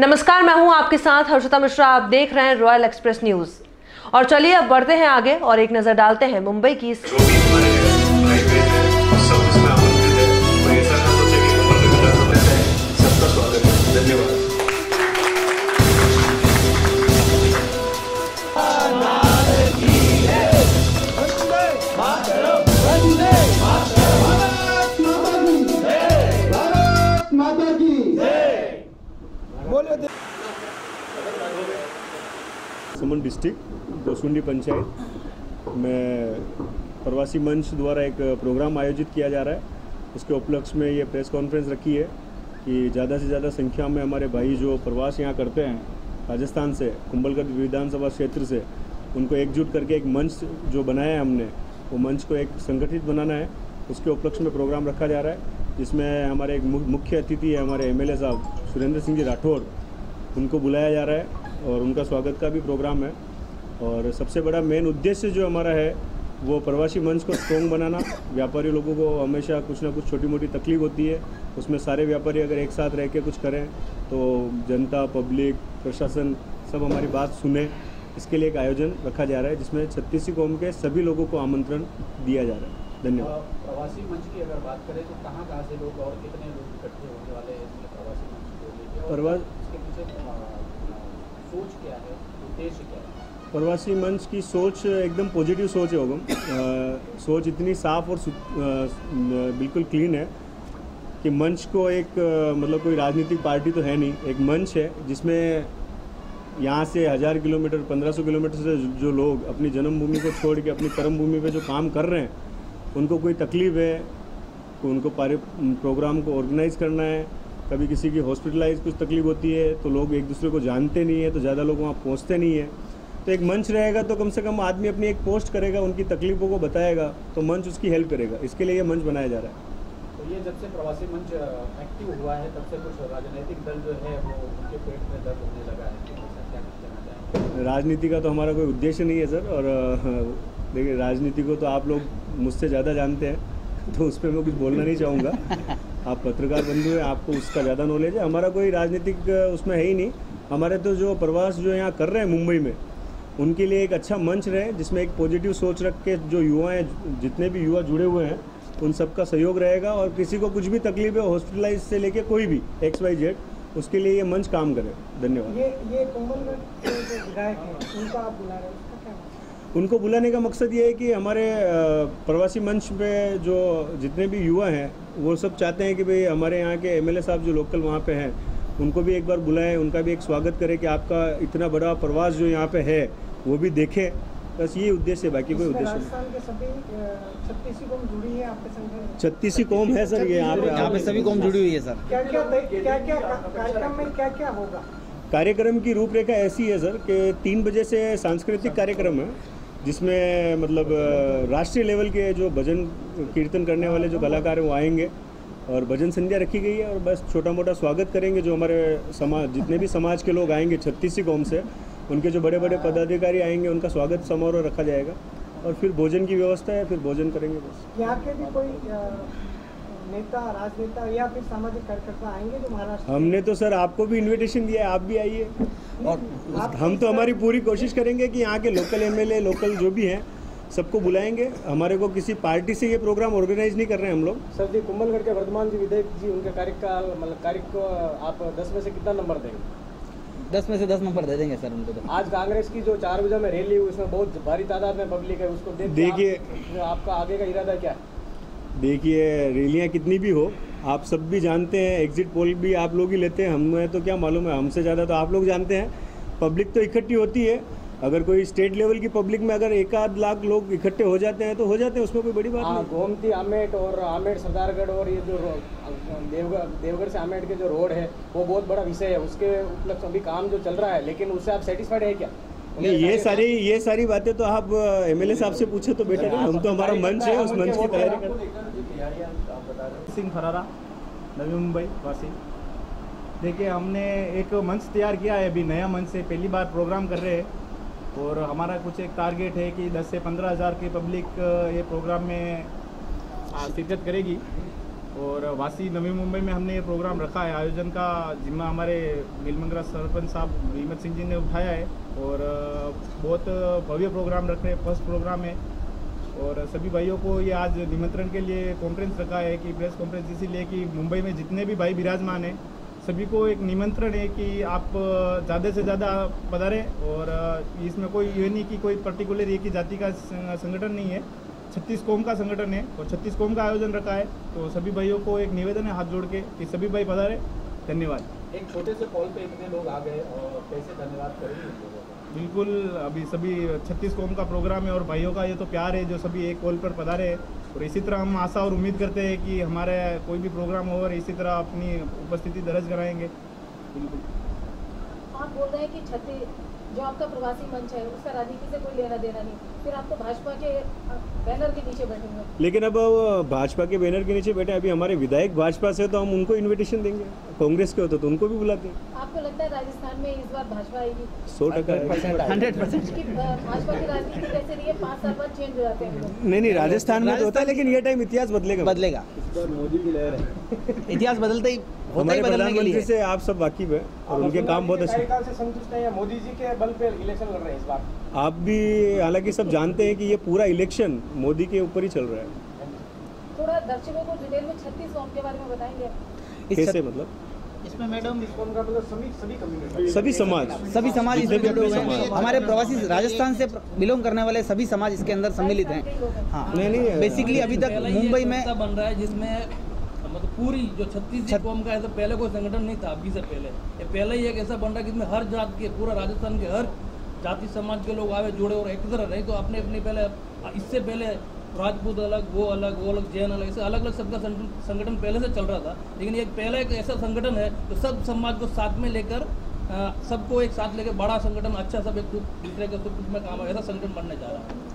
नमस्कार, मैं हूँ आपके साथ हर्षिता मिश्रा। आप देख रहे हैं रॉयल एक्सप्रेस न्यूज़ और चलिए अब बढ़ते हैं आगे और एक नज़र डालते हैं मुंबई की समन डिस्ट्रिक्ट गोसुंडी पंचायत। में प्रवासी मंच द्वारा एक प्रोग्राम आयोजित किया जा रहा है। उसके उपलक्ष्य में ये प्रेस कॉन्फ्रेंस रखी है कि ज़्यादा से ज़्यादा संख्या में हमारे भाई जो प्रवास यहाँ करते हैं, राजस्थान से, कुंभलगढ़ विधानसभा क्षेत्र से, उनको एकजुट करके एक मंच जो बनाया है हमने, वो मंच को एक संगठित बनाना है। उसके उपलक्ष्य में प्रोग्राम रखा जा रहा है, जिसमें हमारे एक मुख्य अतिथि है हमारे एमएलए साहब, सुरेंद्र सिंह जी राठौर। उनको बुलाया जा रहा है। और उनका स्वागत का भी प्रोग्राम है। और सबसे बड़ा मेन उद्देश्य जो हमारा है वो प्रवासी मंच को स्ट्रॉन्ग बनाना। व्यापारी लोगों को हमेशा कुछ ना कुछ छोटी मोटी तकलीफ़ होती है। उसमें सारे व्यापारी अगर एक साथ रह के कुछ करें तो जनता पब्लिक प्रशासन सब हमारी बात सुने। इसके लिए एक आयोजन रखा जा रहा है जिसमें छत्तीसी कौम के सभी लोगों को आमंत्रण दिया जा रहा है। धन्यवाद। प्रवासी मंच की अगर बात करें तो कहाँ कहाँ से लोग और कितने लोग इकट्ठे होने वाले हैं प्रवासी मंच को प्रवास- सोच क्या है? उद्देश्य क्या है? प्रवासी मंच की सोच एकदम पॉजिटिव सोच है होगम सोच इतनी साफ़ और बिल्कुल क्लीन है कि मंच को एक मतलब कोई राजनीतिक पार्टी तो है नहीं। एक मंच है जिसमें यहाँ से हज़ार किलोमीटर, पंद्रह सौ किलोमीटर से जो लोग अपनी जन्मभूमि को छोड़ के अपनी कर्म भूमि पे जो काम कर रहे हैं, उनको कोई तकलीफ़ है तो उनको पारे, प्रोग्राम को ऑर्गेनाइज करना है कभी किसी की हॉस्पिटलाइज कुछ तकलीफ़ होती है तो लोग एक दूसरे को जानते नहीं है तो ज़्यादा लोग वहाँ पहुँचते नहीं है। तो एक मंच रहेगा तो कम से कम आदमी अपनी एक पोस्ट करेगा उनकी तकलीफ़ों को बताएगा तो मंच उसकी हेल्प करेगा। इसके लिए ये मंच बनाया जा रहा है। तो ये जब से प्रवासी मंच एक्टिव हुआ है तब से कुछ राजनीतिक दल जो है वो उनके पेट में दर्द होने लगा है राजनीति का तो हमारा कोई उद्देश्य नहीं है सर और देखिए राजनीति को तो आप लोग मुझसे ज़्यादा जानते हैं तो उस पर मैं कुछ बोलना नहीं चाहूँगा। आप पत्रकार बंधु हैं, आपको उसका ज़्यादा नॉलेज है। हमारा कोई राजनीतिक उसमें है ही नहीं। हमारे तो जो प्रवास जो यहाँ कर रहे हैं मुंबई में, उनके लिए एक अच्छा मंच रहे जिसमें एक पॉजिटिव सोच रख के जो युवा हैं, जितने भी युवा जुड़े हुए हैं, उन सबका सहयोग रहेगा और किसी को कुछ भी तकलीफ़ है हॉस्पिटलाइज से लेके कोई भी एक्स वाई जेड उसके लिए ये मंच काम करे। धन्यवाद। ये ये कोमलगढ़ के जो विधायक हैं, उनका आप बुला रहे हैं? उनको बुलाने का मकसद ये है कि हमारे प्रवासी मंच पे जो जितने भी युवा हैं वो सब चाहते हैं कि भाई हमारे यहाँ के एमएलए साहब जो लोकल वहाँ पे हैं उनको भी एक बार बुलाएँ उनका भी एक स्वागत करें कि आपका इतना बड़ा प्रवास जो यहाँ पे है वो भी देखें। बस ये उद्देश्य है बाकी कोई उद्देश्य नहीं है में छत्तीसी कौम है सर ये यहाँ पे। यहाँ पे सभी कौम जुड़ी हुई है सर। क्या क्या क्या क्या कार्यक्रम में क्या क्या होगा? कार्यक्रम की रूपरेखा ऐसी है सर कि तीन बजे से सांस्कृतिक कार्यक्रम है, जिसमें मतलब राष्ट्रीय लेवल के जो भजन, कीर्तन करने वाले जो कलाकार हैं, वो आएँगे और भजन संध्या रखी गई है और बस छोटा मोटा स्वागत करेंगे जो हमारे समाज जितने भी समाज के लोग आएँगे छत्तीसी कौम से, उनके जो बड़े बड़े पदाधिकारी आएँगे, उनका स्वागत समारोह रखा जाएगा और फिर भोजन की व्यवस्था है, फिर भोजन करेंगे बस। यहाँ के भी कोई नेता राजनेता या फिर सामाजिक कार्यकर्ता आएँगे जो महाराष्ट्र हमने तो सर आपको भी इनविटेशन दिया है आप भी आइए। और हम तो हमारी पूरी कोशिश करेंगे कि यहाँ के लोकल एमएलए लोकल जो भी हैं सबको बुलाएँगे। हमारे को किसी पार्टी से ये प्रोग्राम ऑर्गेनाइज नहीं कर रहे हैं हम लोग। सर जी कुंभलगढ़ के वर्धमान जी विधायक जी उनके कार्यकाल मतलब कार्य को आप दस में से कितना नंबर देंगे? दस में से दस नंबर दे देंगे सर उनको तो। आज कांग्रेस की जो चार बजे में रैली हुई उसमें बहुत भारी तादाद में पब्लिक है उसको देख देखिए- आप- आपका आगे का इरादा क्या है? देखिए रैलियाँ कितनी भी हो आप सब भी जानते हैं एग्जिट पोल भी आप लोग ही लेते हैं। हमें तो क्या मालूम है हमसे ज़्यादा तो आप लोग जानते हैं। पब्लिक तो इकट्ठी होती है। अगर कोई स्टेट लेवल की पब्लिक में अगर एक आध लाख लोग इकट्ठे हो जाते हैं तो हो जाते हैं उसमें कोई बड़ी बात हाँ, नहीं। गोमती आमेट और आमेट सरदारगढ़ और ये जो देवगढ़ देवगढ़ से आमेट के जो रोड है वो बहुत बड़ा विषय है। उसके उपलक्ष्य अभी काम जो चल रहा है लेकिन उससे आप सेटिस्फाइड है क्या? नहीं ये सारी ये सारी बातें तो आप एमएलए साहब से पूछे तो बेटर है हम तो हमारा मंच है उस मंच की तैयारी करते सिंह फरारा, नवी मुंबई वासी। देखिए, हमने एक मंच तैयार किया है अभी, नया मंच से। पहली बार प्रोग्राम कर रहे हैं। और हमारा कुछ एक टारगेट है कि 10 से पंद्रह हज़ार की पब्लिक ये प्रोग्राम में शिरकत करेगी। और वासी नवी मुंबई में हमने ये प्रोग्राम रखा है। आयोजन का जिम्मा हमारे नीलमंगरा सरपंच साहब हिम्मत सिंह जी ने उठाया है। और बहुत भव्य प्रोग्राम रख रहे हैं। फ़र्स्ट प्रोग्राम है। और सभी भाइयों को ये आज निमंत्रण के लिए कॉन्फ्रेंस रखा है कि प्रेस कॉन्फ्रेंस इसीलिए कि मुंबई में जितने भी भाई विराजमान हैं, सभी को एक निमंत्रण है कि आप ज़्यादा से ज़्यादा पधारें और इसमें कोई ये नहीं कि कोई पर्टिकुलर एक ही जाति का संगठन नहीं है। छत्तीस कौम का संगठन है और छत्तीस कौम का आयोजन रखा है। तो सभी भाइयों को एक निवेदन है हाथ जोड़ के कि सभी भाई पधारें। धन्यवाद। एक छोटे से कॉल पे इतने लोग आ गए और कैसे धन्यवाद करेंगे। बिल्कुल अभी सभी छत्तीस कौम का प्रोग्राम है और भाइयों का ये तो प्यार है जो सभी एक कॉल पर पधारे हैं। और इसी तरह हम आशा और उम्मीद करते हैं कि हमारे कोई भी प्रोग्राम हो और इसी तरह अपनी उपस्थिति दर्ज कराएँगे। बिल्कुल। आप बोल रहे हैं कि जो आपका प्रवासी मंच है उसका राजनीति से कोई लेना देना नहीं। फिर आप तो भाजपा के बैनर के नीचे बैठे हुए हैं। लेकिन अब भाजपा के बैनर के नीचे बैठे अभी हमारे विधायक भाजपा से तो हम उनको इन्विटेशन देंगे। कांग्रेस के होते तो उनको भी बुलाते हैं। लगता है राजस्थान में इस बार भाजपा आएगी। सौ टका हंड्रेड परसेंट। भाजपा की राजनीति कैसे रही है पाँच साल बाद चेंज हो जाते हैं। नहीं नहीं राजस्थान में तो होता है लेकिन ये टाइम इतिहास बदलेगा। बदलेगा। इतिहास बदलते ही हमारे ही बदलने के प्रधानमंत्री से आप सब वाकिफ है और उनके काम बहुत अच्छे संतुष्ट है। मोदी जी के बल पे इलेक्शन लड़ रहे हैं इस बार। आप भी हालाँकि सब जानते हैं कि ये पूरा इलेक्शन मोदी के ऊपर ही चल रहा है। थोड़ा दर्शकों को डिटेल में छत्तीस के बारे में बताएँगे। कैसे मतलब? इसमें मैडम मतलब सभी सभी कम्युनिटी सभी समाज। सभी समाज इसमें जुड़े हुए हैं। हमारे प्रवासी राजस्थान से बिलोंग करने वाले सभी समाज इसके अंदर सम्मिलित हैं। हाँ। नहीं नहीं बेसिकली अभी तक मुंबई में बन रहा है जिसमें मतलब पूरी जो छत्तीस कौम का ऐसा पहले कोई संगठन नहीं था अभी से पहले। ये पहले ही एक ऐसा बन रहा है जिसमें हर जात के पूरा राजस्थान के हर जाति समाज के लोग आवे जुड़े और एक तरह नहीं तो अपने अपने पहले इससे पहले राजपूत अलग वो अलग वो अलग जैन अलग ऐसे अलग अलग सबका संगठन पहले से चल रहा था। लेकिन एक पहला एक ऐसा संगठन है जो सब समाज को साथ में लेकर सबको एक साथ लेकर बड़ा संगठन अच्छा सब एक दूसरे के सुख में काम ऐसा संगठन बनने जा रहा है।